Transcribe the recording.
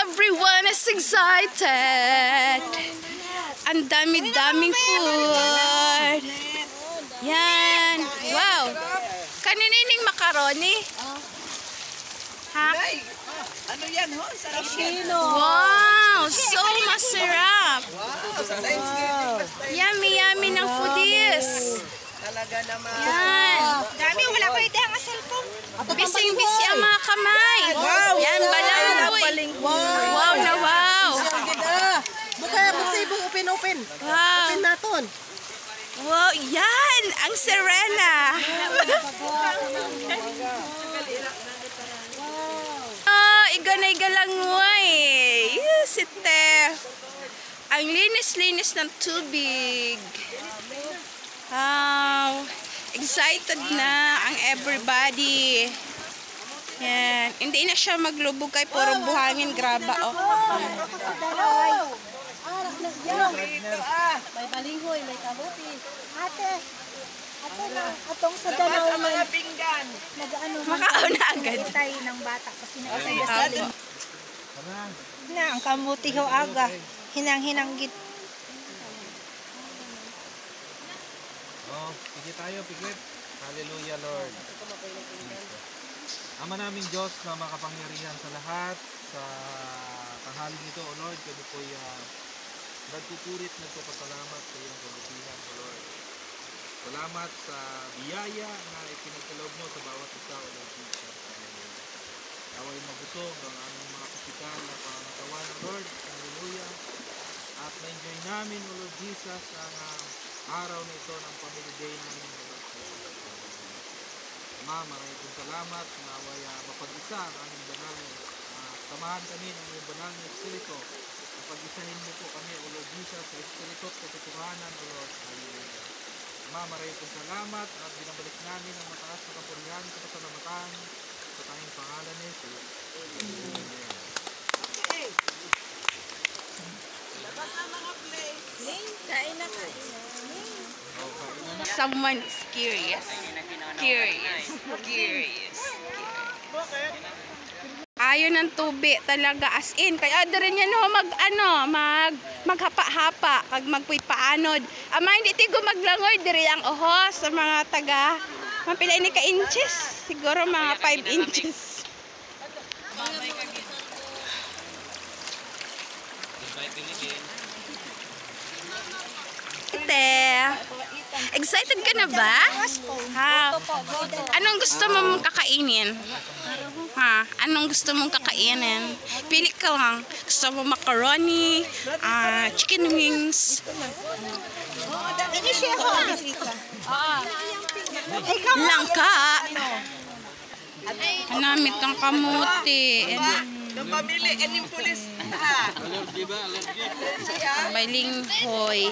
Everyone is excited. Ang dami-daming food. Yan. Wow. Kaninining macaroni. Ha? Ano yan ho? Sarap yan. Wow. So masarap. Wow. Yummy, yummy ng foodies. Talaga naman. Yan. Dami, wala ko ito ang cellphone. Bising-bisi ang mga kamay. Yan, balangoy. Wow na wow. Ang ganda. Buka, buksa ibong open-open. Wow. Open naton. Wow, yan! Ang Serena! oh, iganay galangoy! Si Tef! Ang linis-linis ng tubig. Wow! Excited na ang everybody. Yan. Hindi na siya maglubog kay puro buhangin graba. Oh. May balinghoy, may kabuti. Ate, ate na, atong sa Labas dalaw ang mga pinggan. nag-ano Makauna agad. tayo ng bata kasi nakasay Apo. na ang kamuti ho aga. Hinang-hinang git. Oh, pigit tayo, pigit. Hallelujah, Lord. Ama naming Diyos na makapangyarihan sa lahat, sa tanghaling ito, O Lord, kami po'y uh, nagpupurit, nagpapasalamat sa iyong kabutihan, O Lord. Salamat sa biyaya na ipinagkaloob mo sa bawat isa, O Lord Jesus. Naway mabusog ang aming mga kapital na pangatawan, O Lord. Hallelujah. At na-enjoy namin, O Lord Jesus, ang ah, araw na ito ng Family Day namin, Jesus. Ama, maraming salamat. Naway uh, mapag-isa ang aming banal. Uh, samahan kami ng iyong banal na Espiritu. Mapag-isahin mo po kami, O Lord Jesus, sa Espiritu at katotohanan, O Lord. Hallelujah. Ama, maraming salamat at binabalik namin ang mataas na kapurihan sa kasalamatan sa tayong pangalan ni Jesus. Amen. Labas ang mga plate. Kain na kain. Someone is curious. Curious. Curious. Ayaw ng tubi talaga as in. Kaya ada rin yan ho mag ano, mag maghapa-hapa, kag magpuy-paanod. Ama hindi tigo maglangoy diri ang ohos sa mga taga Mapila ni ka inches? Siguro mga 5 inches. Te, excited ka na ba? Ha? Anong gusto mong kakainin? Ha? Anong gusto mong kakainin? Pili ka lang. Gusto mo macaroni, ah, chicken wings, langka. Hanamit ang kamuti. Ng pamili, ening pulis. Ha? Bailing hoy.